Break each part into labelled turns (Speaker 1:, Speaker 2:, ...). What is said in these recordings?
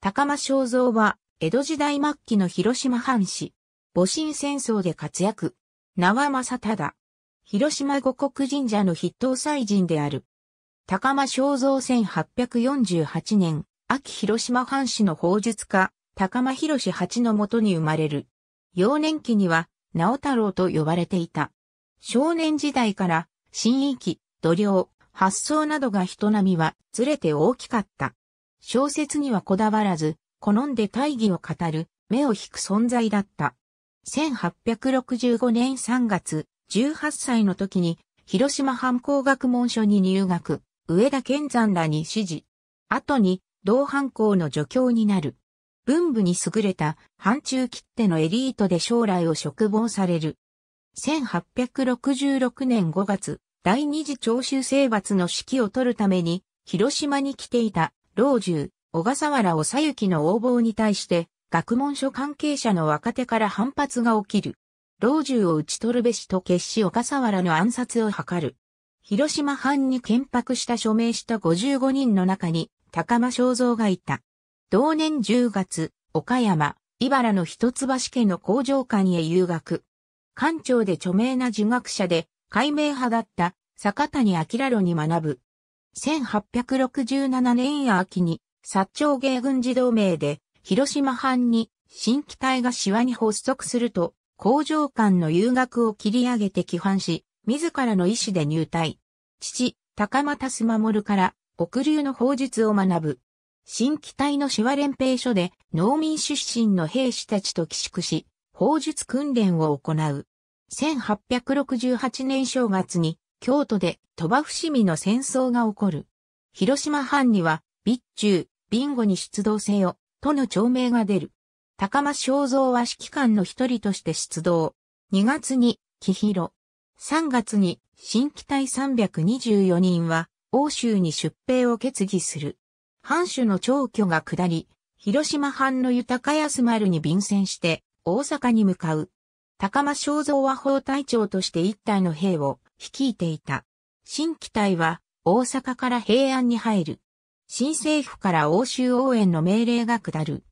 Speaker 1: 高間正造は、江戸時代末期の広島藩士。戊辰戦争で活躍。名は正忠。広島五国神社の筆頭祭神である。高間正造1848年、秋広島藩士の法術家、高間博八のもとに生まれる。幼年期には、直太郎と呼ばれていた。少年時代から、新域、度量、発想などが人並みはずれて大きかった。小説にはこだわらず、好んで大義を語る、目を引く存在だった。1865年3月、18歳の時に、広島藩工学門所に入学、上田健山らに指示。後に、同藩校の助教になる。文部に優れた、藩中切手のエリートで将来を嘱望される。1866年5月、第二次長州征伐の指揮を取るために、広島に来ていた、老中、小笠原正幸の応募に対して、学問所関係者の若手から反発が起きる。老中を討ち取るべしと決し小笠原の暗殺を図る。広島藩に憲白した署名した55人の中に高間正造がいた。同年10月、岡山、茨の一橋家の工場館へ入学。館長で著名な儒学者で、解明派だった坂谷明路に学ぶ。1867年秋に薩長芸軍事同盟で広島藩に新規隊がシワに発足すると工場間の遊学を切り上げて規範し、自らの意思で入隊。父、高又守から奥流の法術を学ぶ。新規隊のシワ連兵所で農民出身の兵士たちと寄宿し、法術訓練を行う。1868年正月に京都で鳥羽伏見の戦争が起こる。広島藩には、備中、ビンゴに出動せよ、との町名が出る。高間正造は指揮官の一人として出動。2月に、木広。3月に、新規隊324人は、欧州に出兵を決議する。藩主の長居が下り、広島藩の豊安丸に便箋して、大阪に向かう。高間正造は法隊長として一体の兵を率いていた。新規隊は大阪から平安に入る。新政府から欧州応援の命令が下る。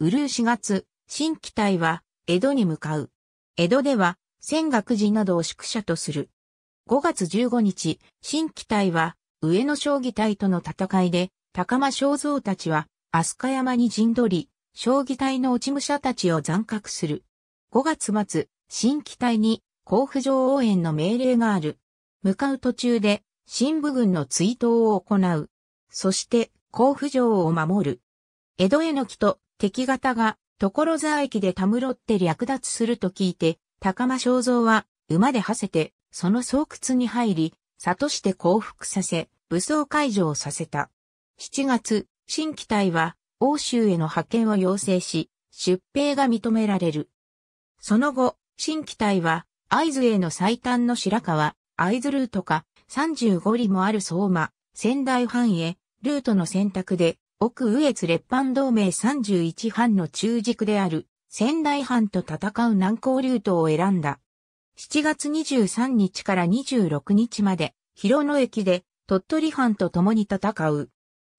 Speaker 1: うるう4月、新機体は江戸に向かう。江戸では戦学寺などを宿舎とする。5月15日、新機体は上野将棋隊との戦いで高間正造たちは飛鳥山に陣取り、将棋隊の落ち武者たちを残覚する。5月末、新機体に甲府城応援の命令がある。向かう途中で新部軍の追悼を行う。そして甲府城を守る。江戸への木と敵方が所沢駅でたむろって略奪すると聞いて、高間正造は馬で馳せて、その巣窟に入り、里して降伏させ、武装解除をさせた。7月、新機隊は欧州への派遣を要請し、出兵が認められる。その後、新機隊は会津への最短の白川、会津ルートか35里もある相馬、仙台藩へ、ルートの選択で、奥羽越列藩同盟31藩の中軸である、仙台藩と戦う南高ルートを選んだ。7月23日から26日まで、広野駅で、鳥取藩と共に戦う。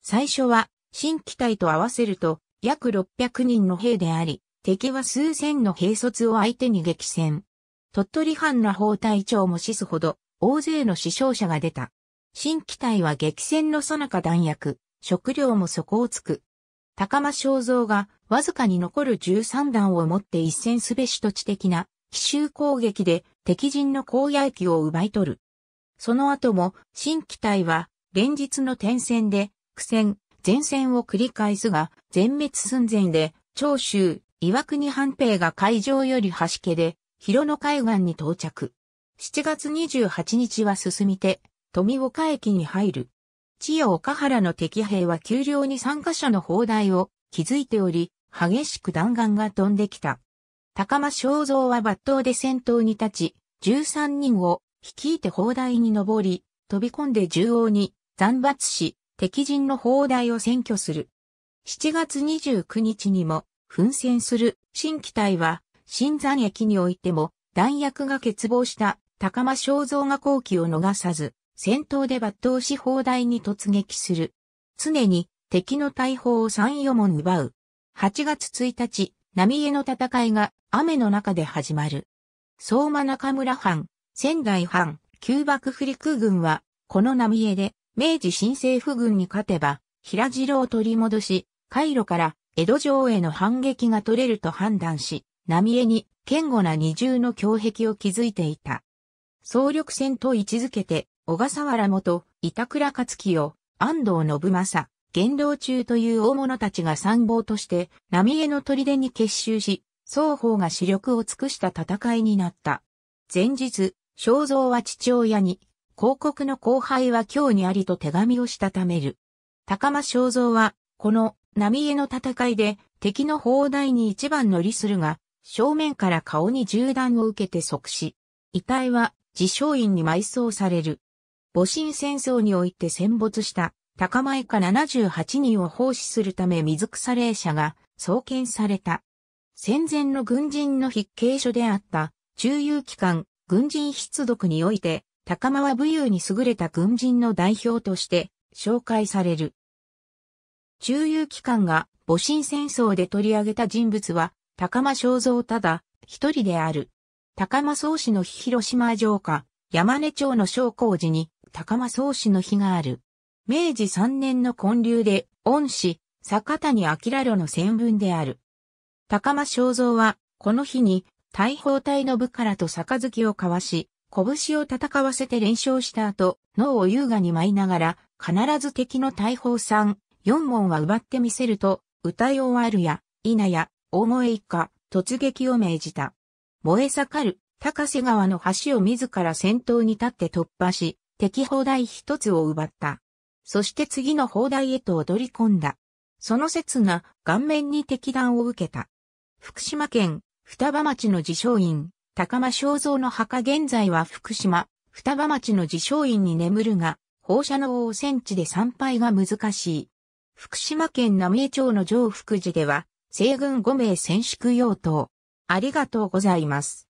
Speaker 1: 最初は、新機体と合わせると、約600人の兵であり、敵は数千の兵卒を相手に激戦。鳥取藩の法隊長も死すほど、大勢の死傷者が出た。新機体は激戦の最中弾薬、食料も底をつく。高間正造がわずかに残る13弾をもって一戦すべしと知的な奇襲攻撃で敵陣の荒野駅を奪い取る。その後も新機体は連日の転戦で苦戦、前線を繰り返すが全滅寸前で長州、岩国藩兵が海上より端家で広野海岸に到着。7月28日は進みて富岡駅に入る。千代岡原の敵兵は丘陵に参加者の砲台を築いており、激しく弾丸が飛んできた。高間正造は抜刀で先頭に立ち、13人を率いて砲台に登り、飛び込んで縦横に斬伐し、敵陣の砲台を占拠する。7月29日にも奮戦する新機体は、新山駅においても弾薬が欠乏した高間正造が後期を逃さず、戦闘で抜刀し砲台に突撃する。常に敵の大砲を三四門奪う。8月1日、浪江の戦いが雨の中で始まる。相馬中村藩、仙台藩、旧幕府陸軍は、この浪江で明治新政府軍に勝てば、平城を取り戻し、海路から江戸城への反撃が取れると判断し、浪江に堅固な二重の胸壁を築いていた。総力戦と位置づけて、小笠原元、板倉勝清、安藤信正、元老中という大物たちが参謀として、浪江の砦に結集し、双方が主力を尽くした戦いになった。前日、正蔵は父親に、広告の後輩は今日にありと手紙をしたためる。高間正蔵は、この波江の戦いで敵の砲台に一番乗りするが、正面から顔に銃弾を受けて即死。遺体は自傷院に埋葬される。戊辰戦争において戦没した高間以下78人を奉仕するため水草霊社が創建された。戦前の軍人の筆形書であった中遊機関軍人出読において高間は武勇に優れた軍人の代表として紹介される。中遊機関が戊辰戦争で取り上げた人物は高間正蔵ただ一人である。高間宗氏の日広島城下、山根町の小工寺に高間宗氏の碑がある。明治3年の建立で恩師、坂谷明路の戦文である。高間正蔵は、この日に大砲隊の部からと杯を交わし、拳を戦わせて連勝した後、脳を優雅に舞いながら、必ず敵の大砲三、四門は奪ってみせると、歌い終わるや、稲や、大萌一家、突撃を命じた。燃え盛る、高瀬川の橋を自ら先頭に立って突破し、敵砲台一つを奪った。そして次の砲台へと踊り込んだ。その刹那、顔面に敵弾を受けた。福島県、双葉町の自称院、高間正蔵の墓現在は福島、双葉町の自称院に眠るが、放射能汚染地で参拝が難しい。福島県浪江町の上福寺では、西軍5名選手区用等。ありがとうございます。